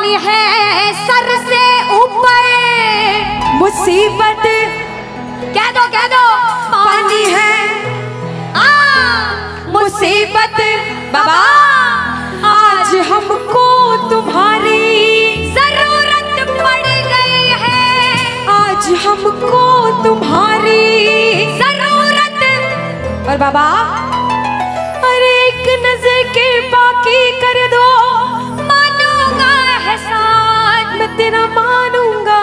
पानी है सर से ऊपर। मुसीबत कह दो कह दो। पानी है। आ, मुसीबत। बाबा आज हमको तुम्हारी ज़रूरत पड़ गई है। आज हमको तुम्हारी ज़रूरत। और बाबा अरे एक नज़र के बाकी कर दो। तेरा मानूँगा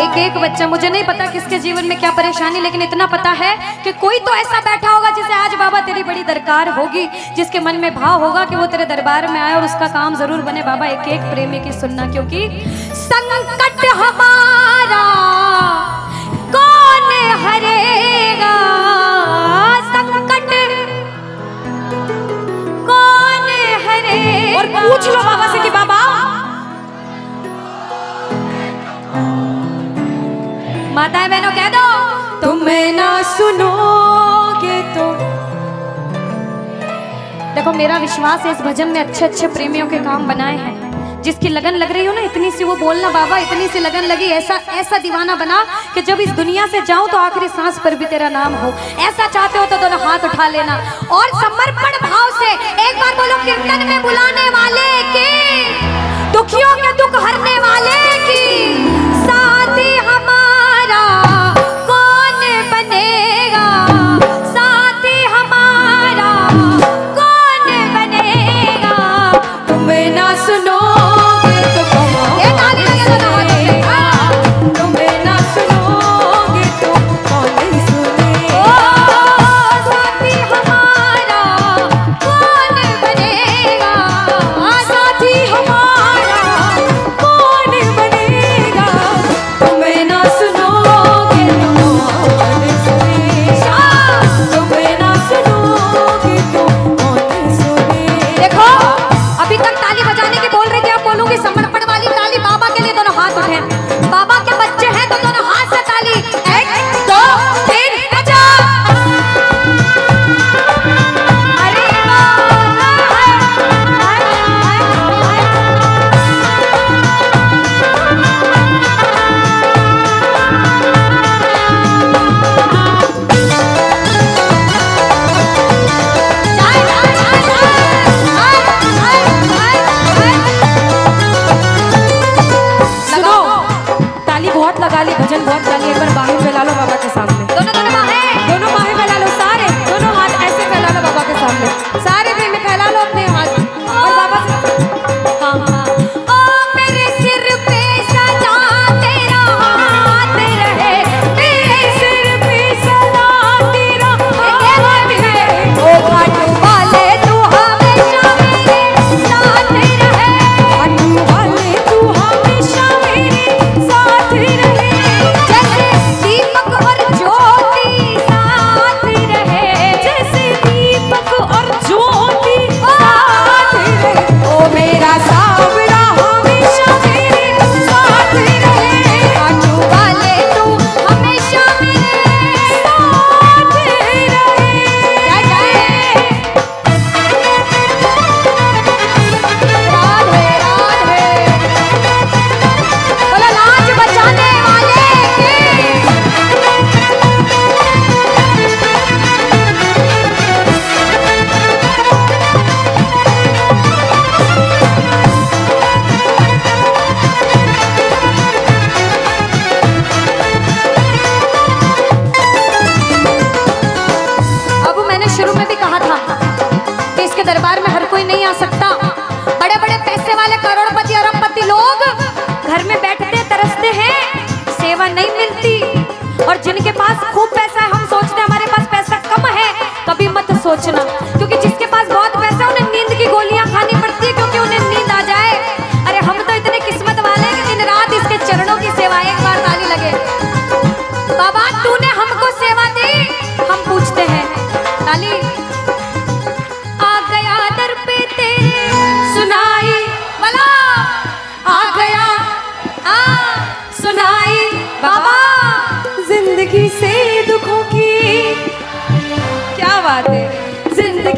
एक एक बच्चा मुझे नहीं पता किसके जीवन में क्या परेशानी लेकिन इतना पता है कि कोई तो ऐसा बैठा होगा जिसे आज बाबा तेरी बड़ी दरकार होगी जिसके मन में भाव होगा कि वो तेरे दरबार में आए और उसका काम ज़रूर बने। बाबा एक एक प्रेमी की सुनना क्योंकि संकट हमारा कौन हरेगा? संकट कौन हरे और पूछ लो बाबा से माताएँ बहनों, कह दो। तुम ना सुनोगे तो देखो, मेरा विश्वास है, इस भजन में अच्छे अच्छे प्रेमियों के काम बनाए हैं। जिसकी लगन लग रही हो ना, इतनी सी वो बोलना, बाबा, इतनी सी लगन लगी, ऐसा ऐसा दीवाना बना कि जब इस दुनिया से जाऊँ तो आखिरी सांस पर भी तेरा नाम हो। ऐसा चाहते हो तो दोनों हाथ उठा लेना। और समर्पण भाव से एक बार बोलो, कीर्तन में बुलाने वाले के, दुखियों के दुख हरने वाले की।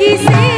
ज़िंदगी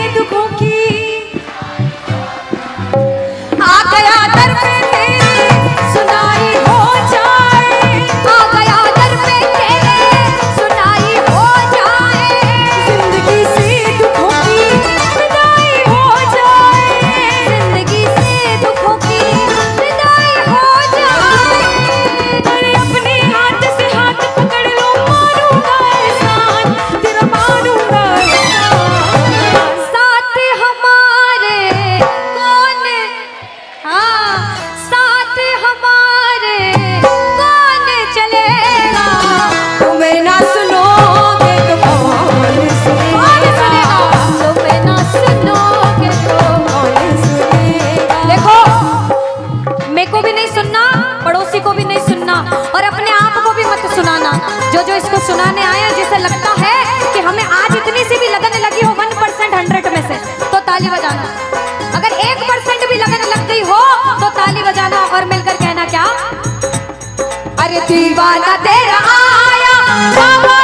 दीवाना तेरा आया।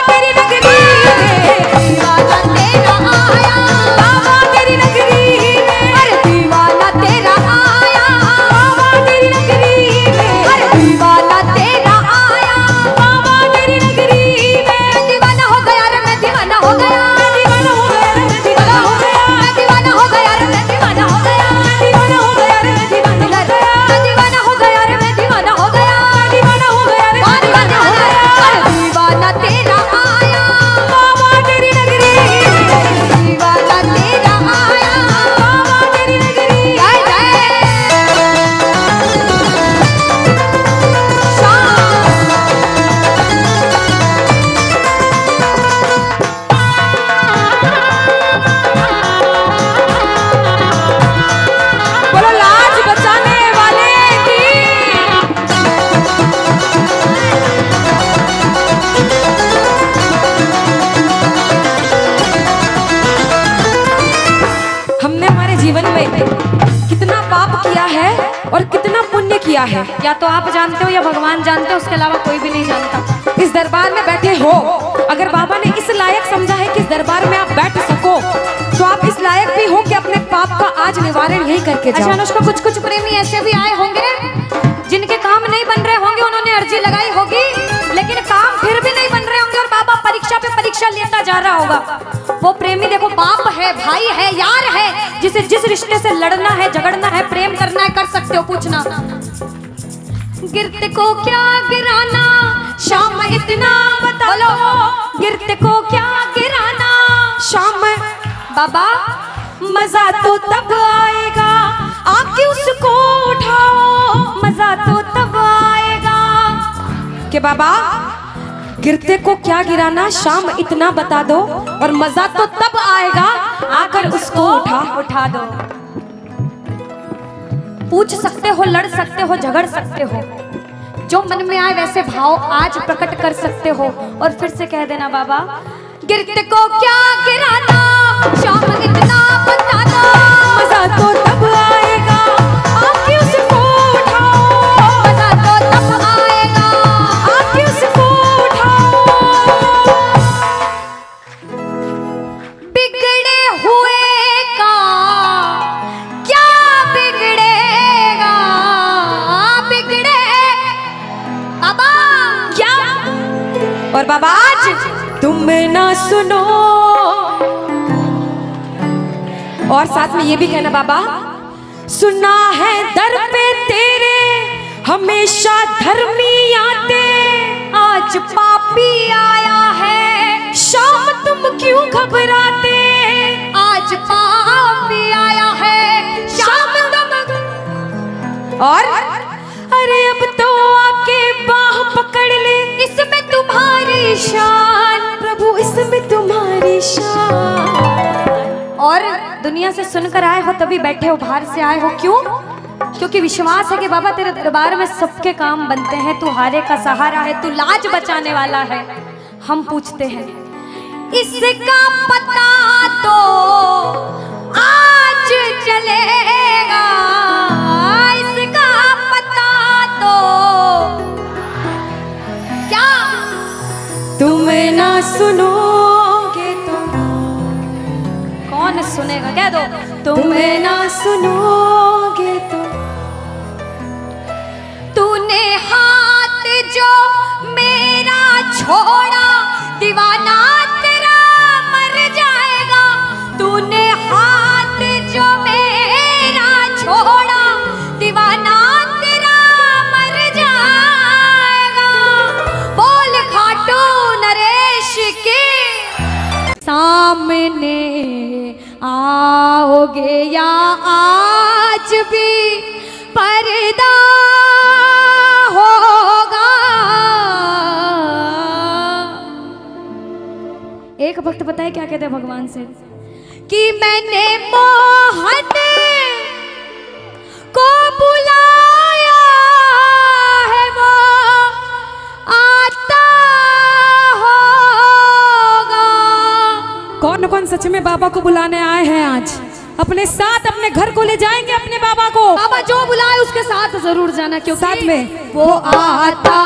और कितना पुण्य किया है। या तो आप जानते हो या भगवान जानते हो उसके अलावा कोई भी नहीं जानता। इस दरबार में बैठे हो। अगर बाबा ने इस लायक समझा है कि इस दरबार में आप बैठ सको तो आप इस लायक भी हो कि अपने पाप का आज निवारण यही करके अच्छा जाओ। अनुष्का कुछ कुछ प्रेमी ऐसे भी आए होंगे जिनके काम नहीं बन रहे होंगे उन्होंने अर्जी लगाई होगी लेकिन काम फिर भी नहीं बन रहे होंगे और बाबा परीक्षा पे परीक्षा लेता जा रहा होगा। वो प्रेमी देखो, बाप है, भाई है, यार है, जिसे जिस रिश्ते से लड़ना है, झगड़ना है, प्रेम करना है, कर सकते हो, पूछना। गिरते को क्या गिराना? शाम इतना बता लो गिरते को क्या गिराना? शाम, बाबा, मज़ा तो तब आएगा। आके उसको उठाओ। मज़ा तो तब आएगा। के बाबा गिरते को क्या गिराना? शाम इतना बता दो। और मज़ा तो तब आएगा आकर उसको उठा। उठा दो। पूछ सकते हो लड़ सकते हो झगड़ सकते हो। जो मन में आए वैसे भाव आज प्रकट कर सकते हो। और फिर से कह देना बाबा गिरते को क्या गिराना? शाम इतना बता दो। मज़ा तो और बाबा, आज तुम ना सुनो। और साथ में ये भी कहना, बाबा सुना है दर पे तेरे, हमेशा धर्मी आते। आज पापी आया है, शाम तुम क्यों घबराते? आया है, शाम और? अरे अब तो आके बाह पकड़ ले। इसमें तुम्हारी शान, प्रभु, इसमें तुम्हारी शान। और दुनिया से सुनकर आए हो, तभी बैठे हो, बाहर से आए हो, क्यों? क्योंकि विश्वास है कि बाबा, तेरे दरबार में सबके काम बनते हैं, तू हारे का सहारा है, तू लाज बचाने वाला है। हम पूछते हैं, इसका पता तो आज चलेगा। इसका पता तो क्या? तुम ना सुनोगे तो कौन सुनेगा? कह दो। तुम ना सुनोगे तो तूने हाथ जो मेरा छोड़ा दीवाना एक वक्त पता है क्या कहते हैं भगवान से? कि मैंने मोहन को बुलाया है वो आता होगा। कौन कौन सच में बाबा को बुलाने आए हैं आज? अपने साथ अपने घर को ले जाएँगे अपने बाबा को? बाबा जो बुलाए उसके साथ ज़रूर जाना क्योंकि साथ में? वो आता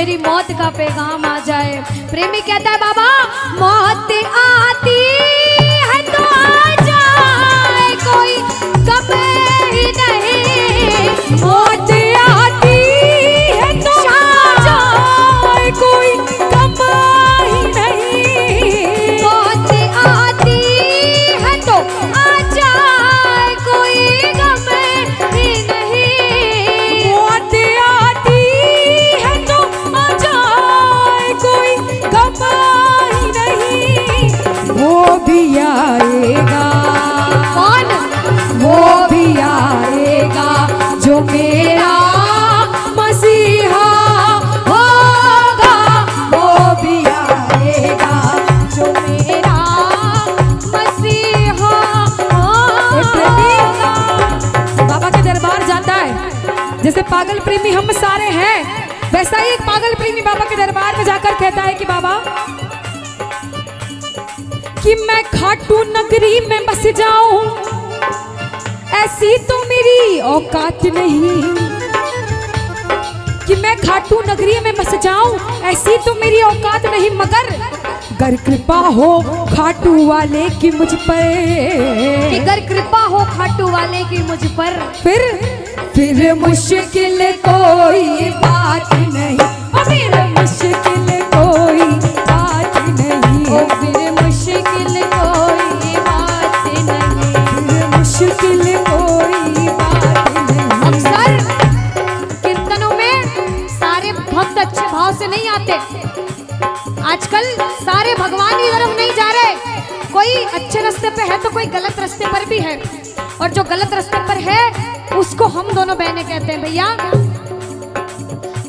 मेरी मौत का पैगाम आ जाए। प्रेमी कहता है बाबा मौत पागल प्रेमी हम सारे हैं। वैसा ही एक पागल प्रेमी बाबा के दरबार में जाकर कहता है कि बाबा कि मैं खाटू नगरी में बस जाऊँ ऐसी तो मेरी औकात नहीं। कि मैं खाटू नगरी में बस जाऊँ ऐसी तो मेरी औकात नहीं मगर गर कृपा हो खाटू वाले की मुझ कि पर अगर कृपा हो खाटू वाले की मुझ पर। फिर फिर मुश्किल कोई बात नहीं। फिर मुश्किल कोई बात नहीं। फिर मुश्किल कोई बात नहीं। फिर मुश्किल कोई बात नहीं। अक्सर कीर्तनों में सारे भक्त अच्छे भाव से नहीं आते। आजकल सारे भगवान की तरफ़ नहीं जा रहे। कोई अच्छे रास्ते पे है तो कोई गलत रास्ते पर भी है। और जो गलत रास्ते पर है उसको हम दोनों बहनें कहते हैं भैया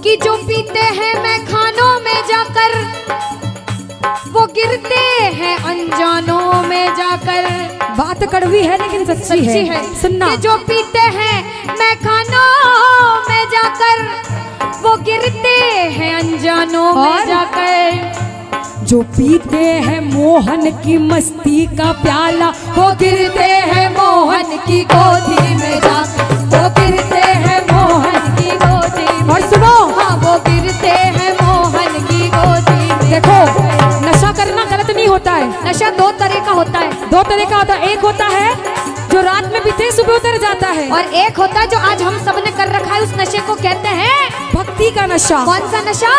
कि जो पीते हैं मैं खानों में जाकर वो गिरते हैं अनजानों में जाकर। बात कड़वी है लेकिन सच्ची, सच्ची है। सुनना। कि जो पीते हैं मैं खानों में जाकर वो गिरते हैं अनजानों में जाकर। जो पीते हैं मोहन की मस्ती का प्याला वो गिरते हैं मोहन की गोदी में जाकर वो गिरते हैं मोहन की गोदी और सुनो। हाँ वो गिरते हैं मोहन की गोदी देखो नशा करना गलत नहीं होता है। नशा दो तरह का होता है। दो तरह का होता है। एक होता है जो रात में पीते सुबह उतर जाता है। और एक होता है जो आज हम सबने कर रखा है उस नशे को कहते हैं भक्ति का नशा। कौन सा नशा?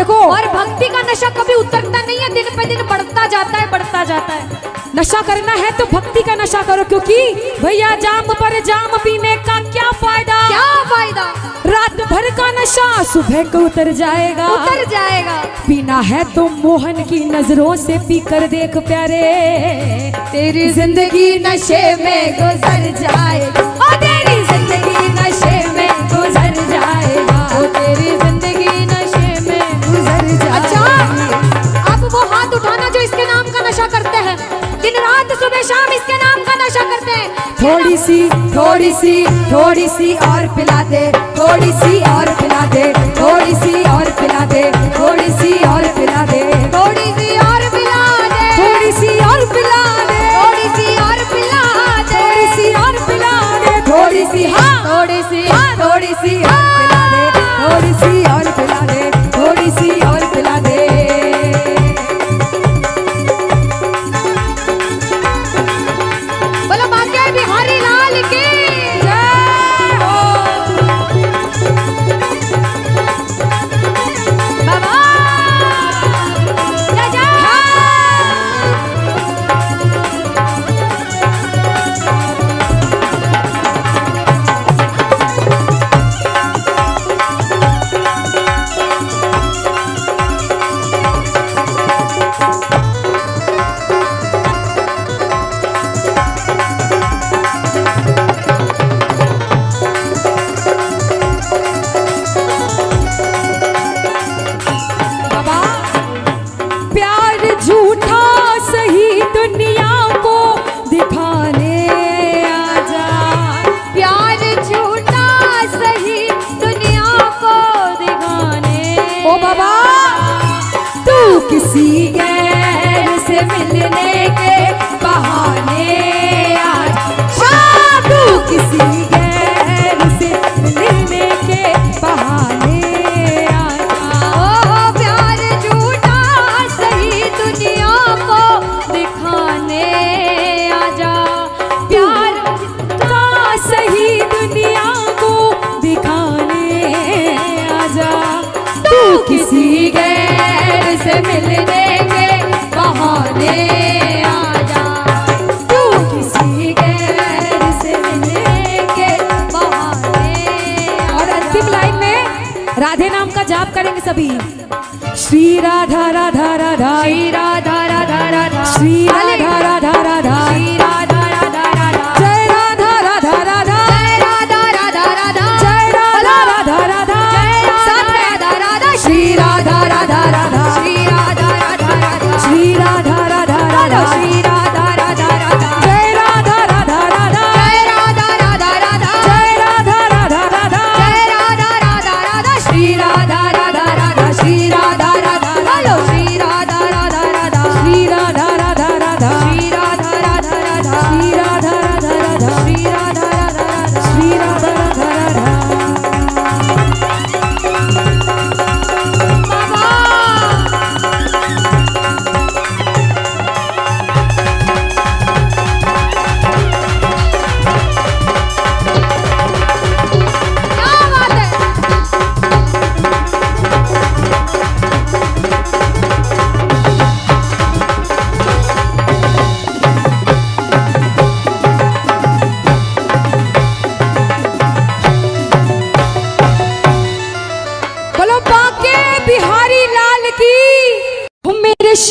देखो। और भक्ति का नशा कभी उतरता नहीं है दिन पे दिन बढ़ता जाता है बढ़ता जाता है। नशा करना है तो भक्ति का नशा करो क्योंकि भैया जाम पर जाम पीने का क्या फ़ायदा? क्या फ़ायदा? रात भर का नशा सुबह को उतर जाएगा। उतर जाएगा। पीना है तो मोहन की नज़रों से पी कर देख प्यारे। तेरी ज़िंदगी नशे में गुजर जाएगा रात सुबह, शाम इसके नाम का नशा करते हैं। थोड़ी सी थोड़ी सी थोड़ी सी और पिला दे, थोड़ी सी और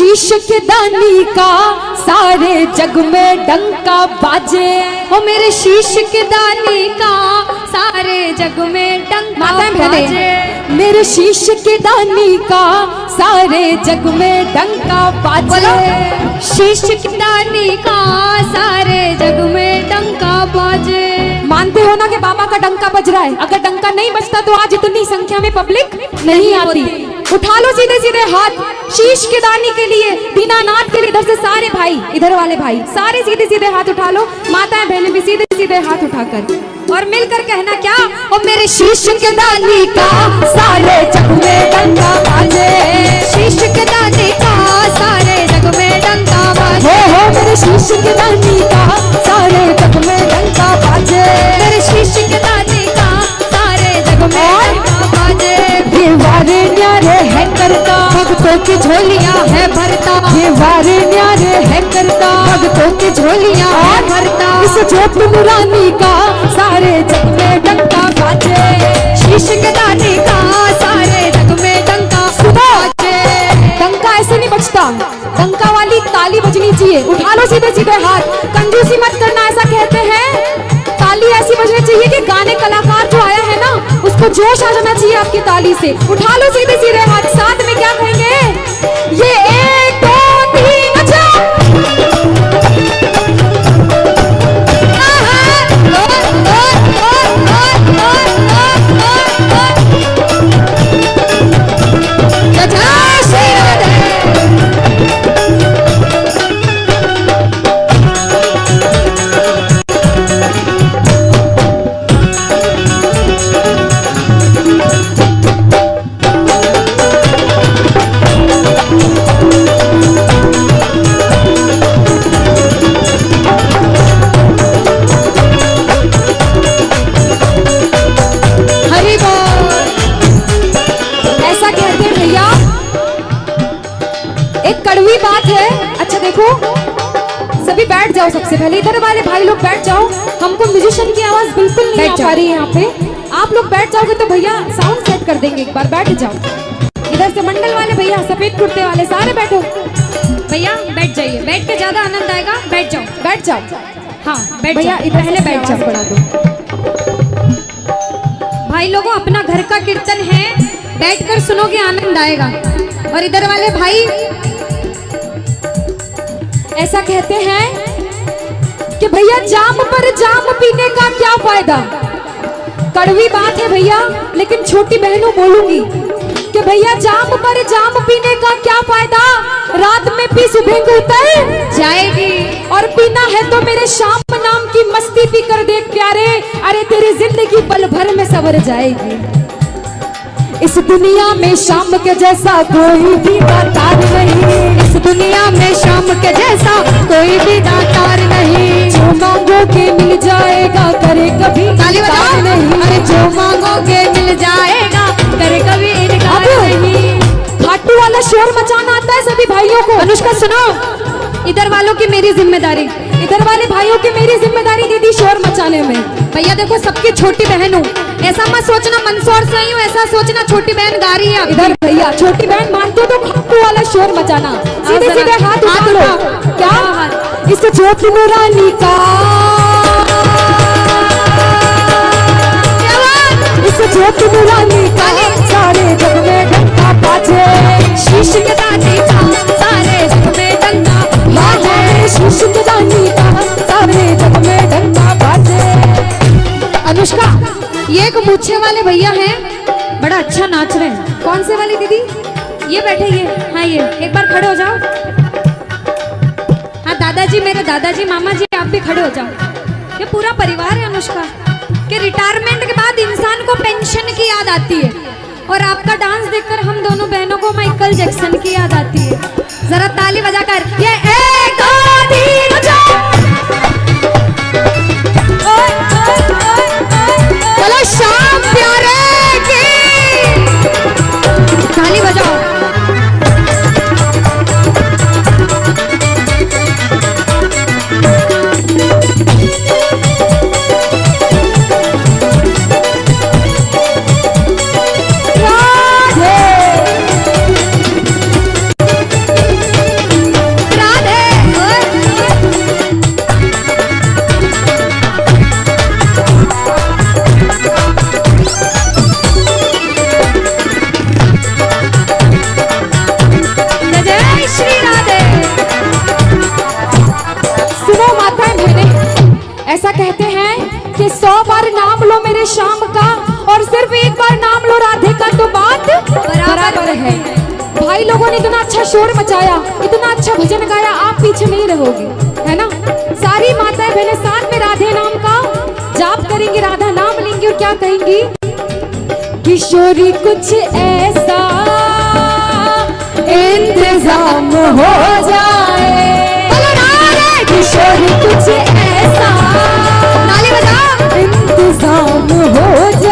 मेरे शीश के दानी का सारे जग में डंका बाजे। ओ मेरे शीश के दाने का सारे जग में डंका बाजे। मेरे शीश के दानी का सारे जग में डंका बाजे। शीश के दानी का सारे जग में डंका बाजे। मानते हो ना कि बाबा का डंका बज रहा है? अगर डंका नहीं बजता तो आज इतनी संख्या में पब्लिक नहीं आती उठा लो सीधे सीधे हाथ। शीश के दानी के लिए दीनानाथ के लिए इधर से सारे भाई इधर वाले भाई सारे सीधे सीधे हाथ उठा लो। माताएँ बहनें भी सीधे सीधे हाथ उठाकर। और मिलकर कहना क्या? ओ मेरे शीश के दानी का सारे जग में डंका बाजे। शीश के दाने का सारे जग में डंका बाजे। हो हो। मेरे शीश के दानी का सारे जग में डंका करता। भक्तों की झोलियाँ है भरता। ये वारे न्यारे है करता। भक्तों की झोलियाँ है भरता। इस जोत नूरानी का सारे जग में डंका बाजे। शीश के दाने का सारे जग में डंका बाजे। डंका ऐसे नहीं बजता। डंका वाली ताली बजनी चाहिए। उठा लो सीधे सीधे हाथ। कंजूसी मत करना ऐसा कहते हैं। ताली ऐसी बजनी चाहिए कि ना उसको जोश आ जाना चाहिए आपकी ताली से। उठा लो सीधे सीधे हाथ, साथ में क्या कहेंगे? ये एक बात है। अच्छा देखो। सभी बैठ जाओ सबसे पहले। इधर वाले भाई लोग बैठ जाओ। हमको म्यूजिशियन की आवाज़ बिल्कुल नहीं आ पा रही है यहाँ पे। आप लोग बैठ जाओगे तो भैया साउंड सेट कर देंगे एक बार। बैठ जाओ। इधर से मंडल वाले भैया सफ़ेद कुर्ते वाले सारे बैठो। भैया बैठ जाइए। बैठ के ज़्यादा आनंद आएगा। बैठ जाओ। बैठ जाओ। हाँ बैठ भैया इधर पहले बैठ जाओ। बढ़ा दो। भाई लोगों अपना घर का कीर्तन है। बैठकर सुनोगे आनंद आएगा। और इधर वाले भाई ऐसा कहते हैं कि भैया, जाम पर जाम पीने का क्या फ़ायदा? कड़वी बात है भैया, लेकिन छोटी बहनों बोलूँगी कि भैया, जाम पर जाम पीने का क्या फ़ायदा? रात में पी सुबह को उतर जाएगी और पीना है तो मेरे शाम नाम की मस्ती पी कर देख प्यारे। अरे, तेरी ज़िंदगी पल भर में सवर जाएगी। इस दुनिया में शाम के जैसा कोई भी दातार नहीं। इस दुनिया में शाम के जैसा कोई भी दातार नहीं। जो मांगोगे मिल जाएगा करे कभी ताली बजाओ। नहीं। अरे जो मांगोगे मिल जाएगा करे कभी इनकार नहीं। खाटू वाला शोर मचाना आता है सभी भाइयों को। अनुष्का सुनो। इधर वालों की मेरी ज़िम्मेदारी। इधर वाले भाइयों की मेरी ज़िम्मेदारी दीदी शोर मचाने में। भैया देखो सबकी छोटी बहन हूँ। ऐसा मत सोचना मंदसौर से ही हूँ ऐसा सोचना छोटी बहन गा रही है। इधर भैया छोटी बहन मानते हो तो खाटू वाला शोर मचाना। सीधे सीधे हाथ उठा लो। क्या? हाँ, इस ज्योत नूरानी का। इस ज्योत नूरानी का। सारे जग में घंटा बाजे शीश के का सारे जग में डंका घंटा बाजे अनुष्का, ये एक मूछे वाले भैया हैं। बड़ा अच्छा नाच रहे हैं। कौन से वाली दीदी? ये बैठे, ये। हाँ ये। एक बार खड़े हो जाओ। हाँ दादाजी, मेरे दादाजी मामा जी आप भी खड़े हो जाओ। ये पूरा परिवार है, अनुष्का। कि रिटायरमेंट के बाद इंसान को पेंशन की याद आती है। और आपका डांस देखकर हम दोनों बहनों को माइकल जैक्सन की याद आती है। जरा ताली बजाकर। ये सुनो माता बहने ऐसा कहते हैं कि सौ बार नाम लो मेरे शाम का और सिर्फ़ एक बार नाम लो राधे का तो बात बराबर है। भाई लोगों ने इतना अच्छा शोर मचाया, इतना अच्छा भजन गाया, आप पीछे नहीं रहोगे, है ना? सारी माताएँ बहनें साथ में राधे नाम का जाप करेंगी, राधा नाम लेंगी और क्या कहेंगी? किशोरी कुछ ऐसा, इंतज़ाम हो जाए। किशोर कुछ ऐसा। नाले बजा इंतज़ाम हो जा